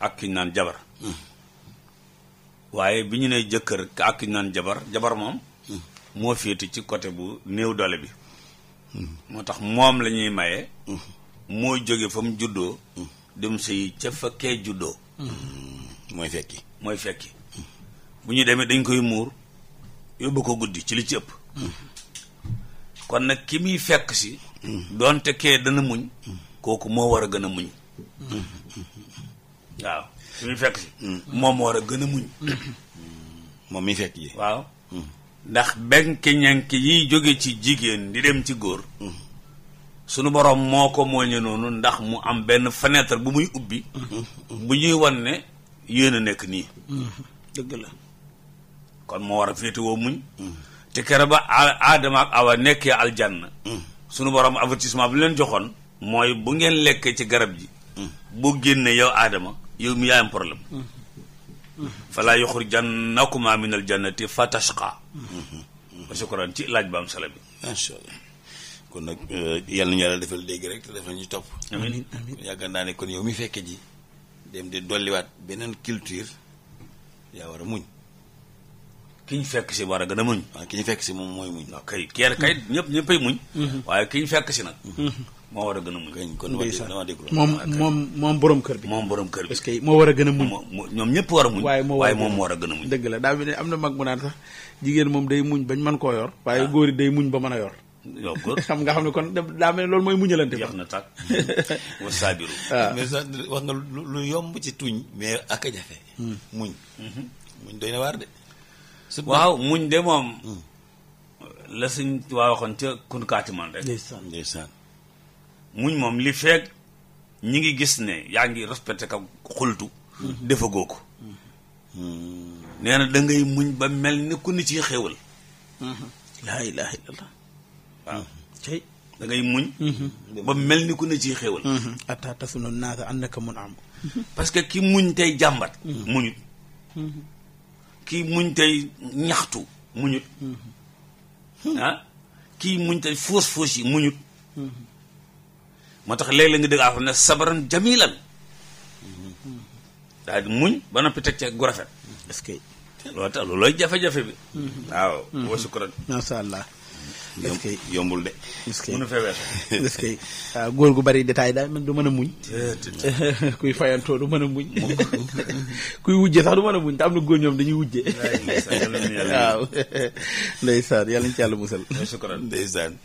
ak ki ñu naan jabar waaye bi ñu nee jëkkër ak ki ñu naan jabar jabar moom moo féete ci côté bu néew doole bi moo tax moom la ñuy maye moo jóge fa mu juddoo dem sëy ca fa kee juddoo mooy fekki mooy fekki bu ñu demee dañ koy muur yóbbu ko guddi ci li ci ëpp kon nag ki muy fekk si doonte kee dana muñ kooku moo war a gën a muñ waaw su ñu fekk si hmm. moom war a gën a muñ hmm. moom mi fekk ji waaw hmm. ndax benki ñanki yiy jóge ci jigéen di dem ci góor sunu borom moo ko mooñe noonu ndax mu am benn fenêtre bu muy ubbi bu ñuy wan ne yéen a nekk nii dëgg la kon moo war a féetewoo muñ mm. te kere ba aadama ak awa nekkee aljanna mm. sunu borom avertissement bi leen joxoon mooy bu ngeen lekkee ci garab ji mm. bu génne yow aadama yow mi yaayam problème falaa yuxrijannakuma min aljannati fa tashqa mm-hmm. wa shukran ci laaj ba am sala bi macha allah kon nag euh, yal nañu yàlla defal dégg rek te defal ñu topp amiin amiin yaakaar naa ne kon yow mi fekke ji dem di dolliwaat beneen culture yaa war a muñ ki ñu fekk si war a gën a muñ waaw ki ñu fekk si moom mooy muñ waaw kay keer kay ñëpp ñëppay muñ mhm. waaye ki ñu fekk si nag mhm. moo war a gën a muñ kañ kon dama déglu moom moom moom borom kër bi moom borom kër bi parce que moo war a gën a muñ ñoom ñëpp war a muñ waaye moo waaye moom moo war a gën a muñ dëgg la daa bi ne am na mag mu naan sax jigéen moom day muñ bañ mën koo yor waaye ah. góor yi day muñ ba mën a yor yow góor xam nga xam ne kon daa mel ne loolu mooy muñalante jeex na tàkk wa saabiru ah. mais sax wax nga lu yomb ci tuñ mais ak a jafe hmm. muñ hmm. muñ doy na waar de waaw muñ de moom hmm. la suñ waa waxoon ca kun kaatiman rek ndeysaan muñ moom li feeg ñi ngi gis ne yaa ngi respecté ka xultu defagoo ko nee na da ngay muñ ba mel ni ku ni ci xéewal laa ilaha illallah waaw cey da ngay muñ ba mel ni ku ne ci xéewal atta tasunu naasa annaka mun am parce que ki muñ tey jàmbat muñut ki muñ tey ñaxtu muñut ah kii muñ tey foos foos yi muñut moo tax léeg la nga dégg afam ne sabaran jamilan daal di muñ ba noppi teg ceeg gu rafet est-ce que loolu tax loolooy jafe-jafe bi waaw wa shukran masha allah est-ce que yombul de. est-ce que mënu fee weesu. est-ce que waaw ah, góor gu bari détail daal man du mën a muñ. kuy fayantoo du mën a muñ. kuy wujje sax du mën a muñ te am na góor ñoom dañuy wujje. waaw ndeysaan yàlla ñu ci yàlla musal. ndeysaan.